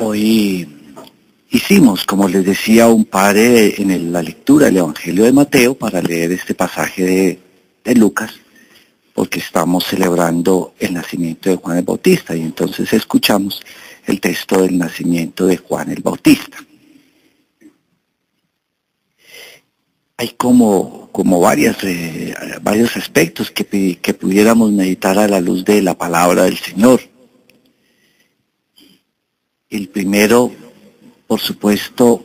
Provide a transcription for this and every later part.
Hoy hicimos, como les decía un padre en la lectura del Evangelio de Mateo, para leer este pasaje de, Lucas, porque estamos celebrando el nacimiento de Juan el Bautista y entonces escuchamos el texto del nacimiento de Juan el Bautista. Hay como, como varias, eh, varios aspectos que, que pudiéramos meditar a la luz de la palabra del Señor. El primero, por supuesto,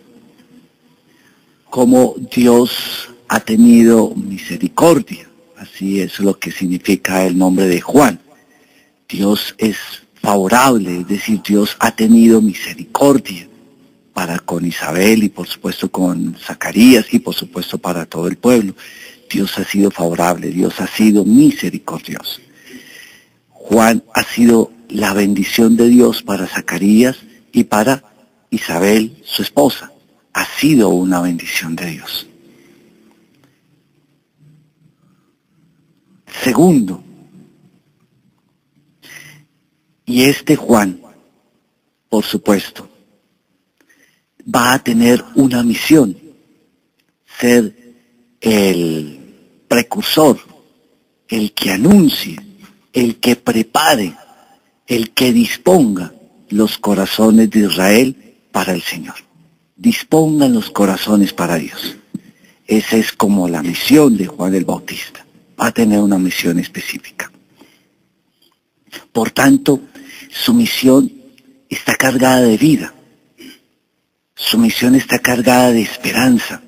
cómo Dios ha tenido misericordia. Así es lo que significa el nombre de Juan. Dios es favorable, es decir, Dios ha tenido misericordia para con Isabel y por supuesto con Zacarías y por supuesto para todo el pueblo. Dios ha sido favorable, Dios ha sido misericordioso. Juan ha sido la bendición de Dios para Zacarías y para Isabel, su esposa. Ha sido una bendición de Dios. Segundo, y este Juan, por supuesto, va a tener una misión, ser el precursor, el que anuncie, el que prepare, el que disponga los corazones de Israel para el Señor. Dispongan los corazones para Dios. Esa es como la misión de Juan el Bautista. Va a tener una misión específica. Por tanto, su misión está cargada de vida. Su misión está cargada de esperanza.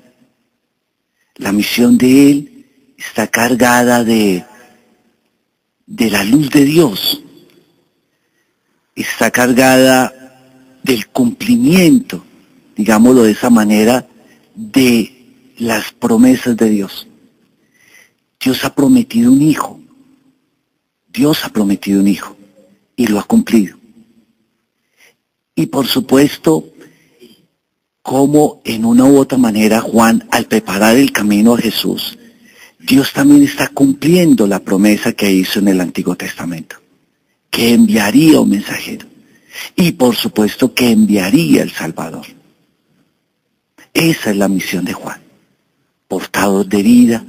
La misión de Él está cargada de, de la luz de Dios está cargada del cumplimiento, digámoslo de esa manera, de las promesas de Dios. Dios ha prometido un hijo. Dios ha prometido un hijo y lo ha cumplido. Y por supuesto, como en una u otra manera Juan, al preparar el camino a Jesús, Dios también está cumpliendo la promesa que hizo en el Antiguo Testamento que enviaría un mensajero. Y por supuesto que enviaría el Salvador. Esa es la misión de Juan. Portados de vida,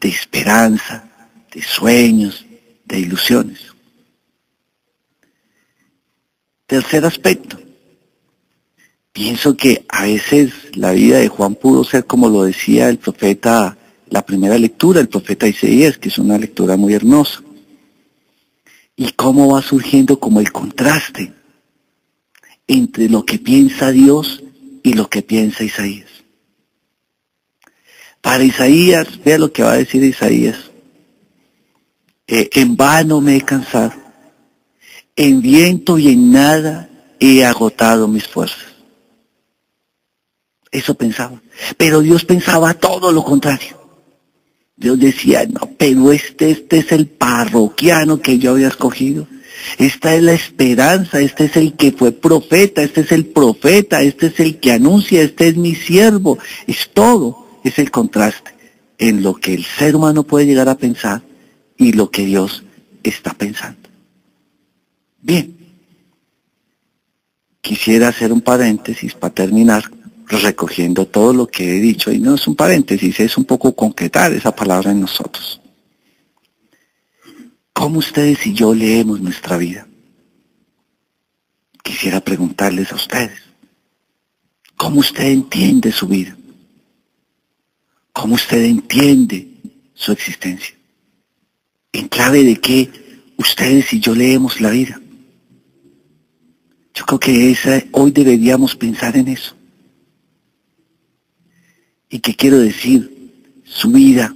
de esperanza, de sueños, de ilusiones. Tercer aspecto. Pienso que a veces la vida de Juan pudo ser como lo decía el profeta, la primera lectura, el profeta Isaías, que es una lectura muy hermosa y cómo va surgiendo como el contraste entre lo que piensa Dios y lo que piensa Isaías. Para Isaías, vea lo que va a decir Isaías. En vano me he cansado, en viento y en nada he agotado mis fuerzas. Eso pensaba. Pero Dios pensaba todo lo contrario. Dios decía, no, pero este, este es el parroquiano que yo había escogido. Esta es la esperanza, este es el que fue profeta, este es el profeta, este es el que anuncia, este es mi siervo. Es todo, es el contraste en lo que el ser humano puede llegar a pensar y lo que Dios está pensando. Bien, quisiera hacer un paréntesis para terminar recogiendo todo lo que he dicho, y no es un paréntesis, es un poco concretar esa palabra en nosotros. ¿Cómo ustedes y yo leemos nuestra vida? Quisiera preguntarles a ustedes, ¿cómo usted entiende su vida? ¿Cómo usted entiende su existencia? ¿En clave de qué ustedes y yo leemos la vida? Yo creo que hoy deberíamos pensar en eso. ¿Y qué quiero decir? Su vida,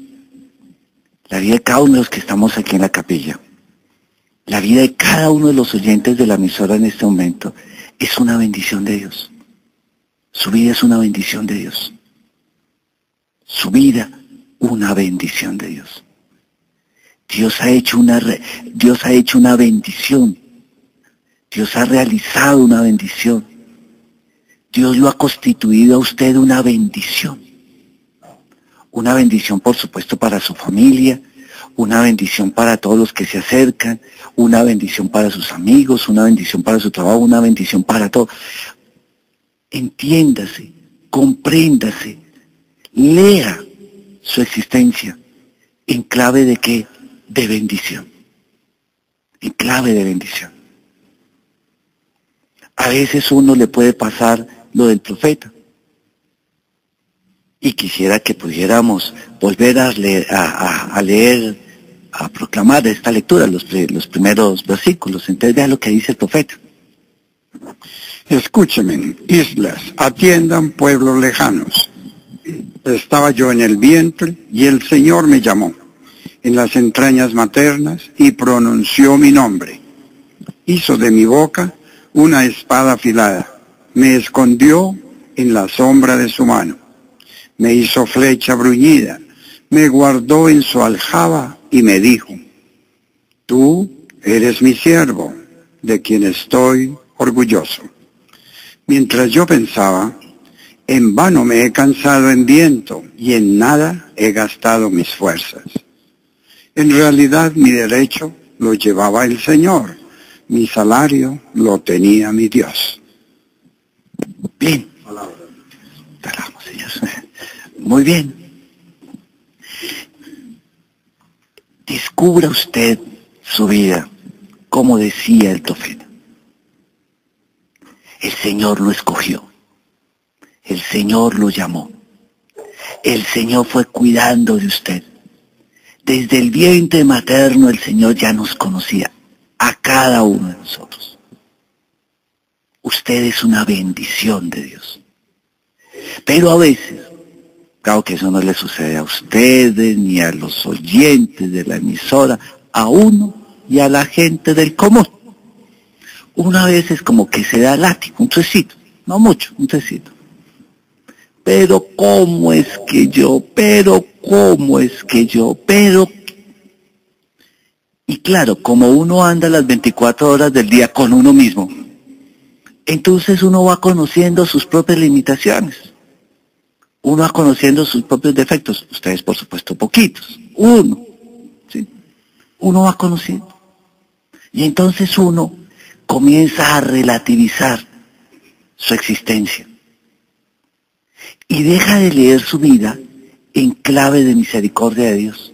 la vida de cada uno de los que estamos aquí en la capilla, la vida de cada uno de los oyentes de la emisora en este momento, es una bendición de Dios. Su vida es una bendición de Dios. Su vida, una bendición de Dios. Dios ha hecho una, Dios ha hecho una bendición. Dios ha realizado una bendición. Dios lo ha constituido a usted una bendición una bendición por supuesto para su familia, una bendición para todos los que se acercan, una bendición para sus amigos, una bendición para su trabajo, una bendición para todo. Entiéndase, compréndase, lea su existencia en clave de qué? De bendición. En clave de bendición. A veces uno le puede pasar lo del profeta. Y quisiera que pudiéramos volver a leer, a, proclamar esta lectura, los, primeros versículos. Entonces vea lo que dice el profeta. Escúcheme, islas, atiendan pueblos lejanos. Estaba yo en el vientre y el Señor me llamó en las entrañas maternas y pronunció mi nombre. Hizo de mi boca una espada afilada. Me escondió en la sombra de su mano. Me hizo flecha bruñida. Me guardó en su aljaba y me dijo, tú eres mi siervo, de quien estoy orgulloso. Mientras yo pensaba, en vano me he cansado en viento y en nada he gastado mis fuerzas. En realidad mi derecho lo llevaba el Señor mi salario lo tenía mi Dios. Bien. Muy bien. Descubra usted su vida, como decía el profeta. El Señor lo escogió. El Señor lo llamó. El Señor fue cuidando de usted. Desde el vientre materno el Señor ya nos conocía a cada uno de nosotros. Usted es una bendición de Dios. Pero a veces, claro que eso no le sucede a ustedes, ni a los oyentes de la emisora, a uno y a la gente del común. Una vez es como que se da látigo, un trecito, no mucho, un trecito. Pero cómo es que yo, pero cómo es que yo, pero y claro, como uno anda las 24 horas del día con uno mismo, entonces uno va conociendo sus propias limitaciones. Uno va conociendo sus propios defectos. Ustedes, por supuesto, poquitos. Uno. ¿sí? Uno va conociendo. Y entonces uno comienza a relativizar su existencia. Y deja de leer su vida en clave de misericordia de Dios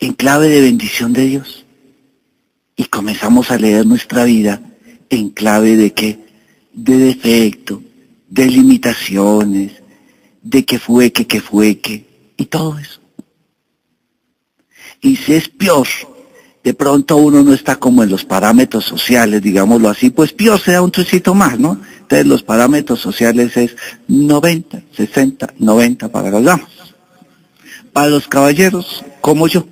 en clave de bendición de Dios. Y comenzamos a leer nuestra vida en clave de qué? De defecto, de limitaciones, de que fue que, que fue que, y todo eso. Y si es peor, de pronto uno no está como en los parámetros sociales, digámoslo así, pues peor se da un trocito más, ¿no? Entonces los parámetros sociales es 90, 60, 90 para las damas. Para los caballeros, como yo,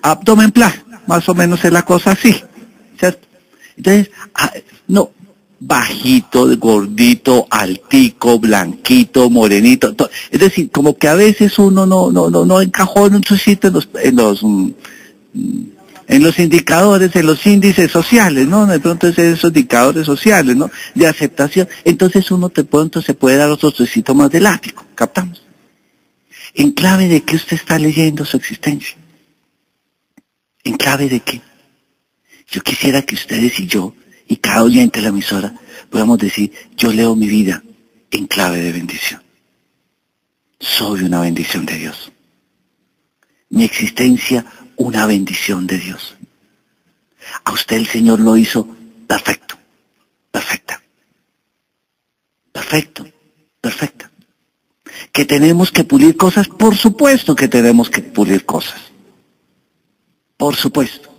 abdomen plan, más o menos es la cosa así, ¿cierto? Entonces, ah, no, bajito, gordito, altico, blanquito, morenito, es decir, como que a veces uno no, no, no, no encajó en un sitio en los, en los, mm, en los indicadores, en los índices sociales, ¿no? De pronto es esos indicadores sociales, ¿no? De aceptación. Entonces uno de pronto se puede dar otro trocito más del ático, ¿captamos? En clave de que usted está leyendo su existencia. ¿En clave de qué? Yo quisiera que ustedes y yo, y cada oyente de la emisora, podamos decir, yo leo mi vida en clave de bendición. Soy una bendición de Dios. Mi existencia, una bendición de Dios. A usted el Señor lo hizo perfecto, perfecta. Perfecto, perfecta. Que tenemos que pulir cosas, por supuesto que tenemos que pulir cosas. Por supuesto.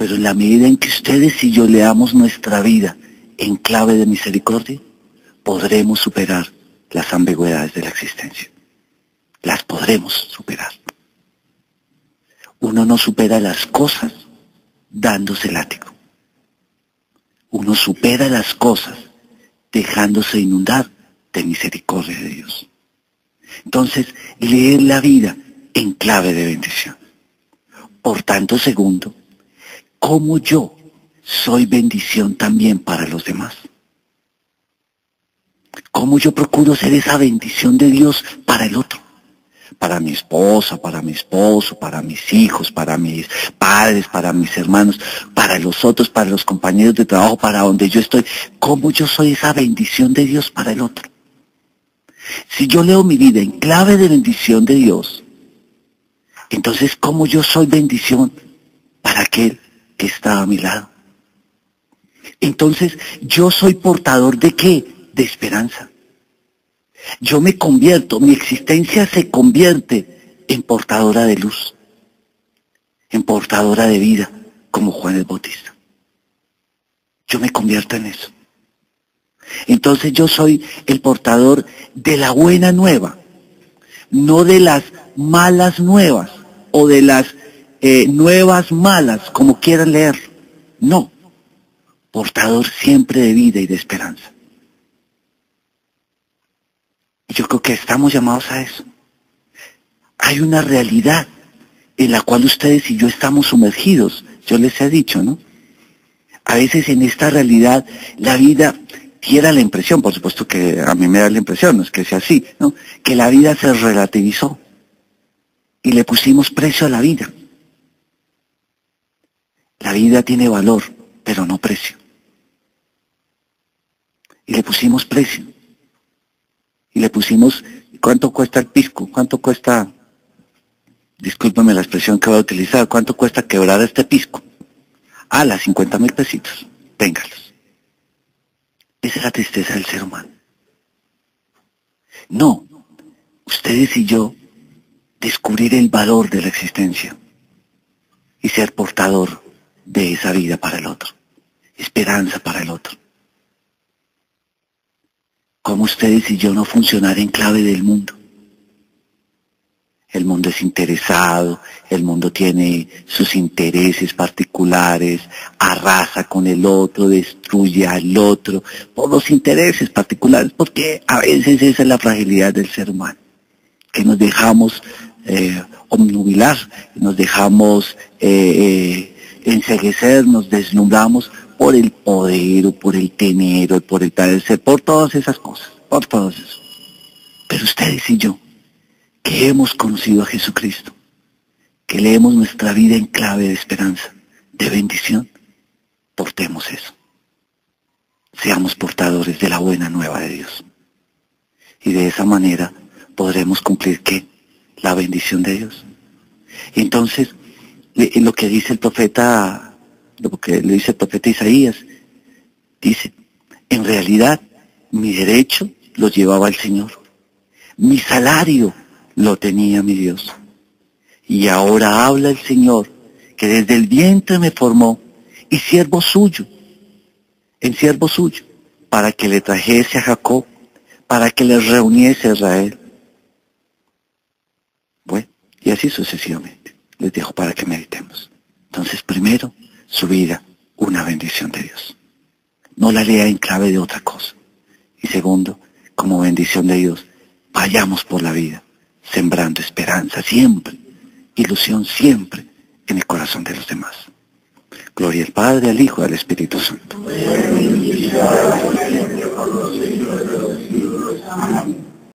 Pero en la medida en que ustedes y yo leamos nuestra vida en clave de misericordia, podremos superar las ambigüedades de la existencia. Las podremos superar. Uno no supera las cosas dándose látigo. Uno supera las cosas dejándose inundar de misericordia de Dios. Entonces, leer la vida en clave de bendición. Por tanto, segundo, ¿cómo yo soy bendición también para los demás? ¿Cómo yo procuro ser esa bendición de Dios para el otro? para mi esposa, para mi esposo, para mis hijos, para mis padres, para mis hermanos, para los otros, para los compañeros de trabajo, para donde yo estoy, cómo yo soy esa bendición de Dios para el otro. Si yo leo mi vida en clave de bendición de Dios, entonces cómo yo soy bendición para aquel que está a mi lado. Entonces yo soy portador de qué? De esperanza. Yo me convierto, mi existencia se convierte en portadora de luz, en portadora de vida, como Juan el Bautista. Yo me convierto en eso. Entonces yo soy el portador de la buena nueva, no de las malas nuevas o de las eh, nuevas malas, como quieran leer. No, portador siempre de vida y de esperanza. Yo creo que estamos llamados a eso. Hay una realidad en la cual ustedes y yo estamos sumergidos. Yo les he dicho, ¿no? A veces en esta realidad la vida quiera la impresión, por supuesto que a mí me da la impresión, no es que sea así, ¿no? Que la vida se relativizó y le pusimos precio a la vida. La vida tiene valor, pero no precio. Y le pusimos precio y le pusimos cuánto cuesta el pisco, cuánto cuesta, discúlpame la expresión que voy a utilizar, cuánto cuesta quebrar este pisco. Ah, las 50 mil pesitos, véngalos. Esa es la tristeza del ser humano. No, ustedes y yo descubrir el valor de la existencia y ser portador de esa vida para el otro, esperanza para el otro. ¿Cómo ustedes y yo no funcionar en clave del mundo? El mundo es interesado, el mundo tiene sus intereses particulares, arrasa con el otro, destruye al otro, por los intereses particulares, porque a veces esa es la fragilidad del ser humano, que nos dejamos eh, omnubilar, nos dejamos eh, eh, enseguecer, nos deslumbramos por el poder o por el tener o por el ser, por todas esas cosas, por todas eso. Pero ustedes y yo, que hemos conocido a Jesucristo, que leemos nuestra vida en clave de esperanza, de bendición, portemos eso. Seamos portadores de la buena nueva de Dios. Y de esa manera podremos cumplir qué? La bendición de Dios. Entonces, lo que dice el profeta lo que le dice el profeta Isaías, dice, en realidad mi derecho lo llevaba el Señor, mi salario lo tenía mi Dios. Y ahora habla el Señor, que desde el vientre me formó, y siervo suyo, en siervo suyo, para que le trajese a Jacob, para que le reuniese a Israel. Bueno, y así sucesivamente. Les dejo para que meditemos. Entonces, primero, su vida una bendición de Dios. No la lea en clave de otra cosa. Y segundo, como bendición de Dios, vayamos por la vida, sembrando esperanza siempre, ilusión siempre en el corazón de los demás. Gloria al Padre, al Hijo y al Espíritu Santo.